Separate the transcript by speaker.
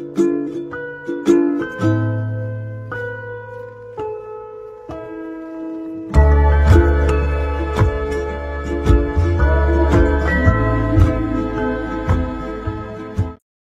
Speaker 1: you